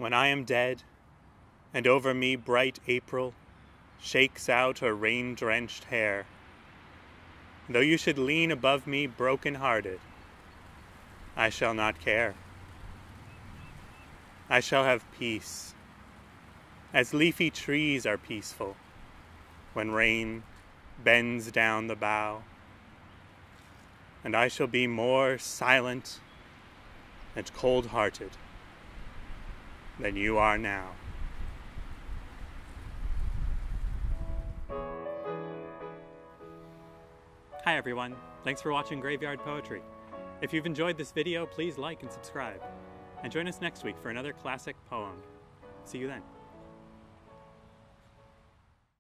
When I am dead, and over me bright April shakes out her rain drenched hair, though you should lean above me broken hearted, I shall not care. I shall have peace, as leafy trees are peaceful when rain bends down the bough, and I shall be more silent and cold hearted than you are now. Hi everyone, thanks for watching Graveyard Poetry. If you've enjoyed this video, please like and subscribe. And join us next week for another classic poem. See you then.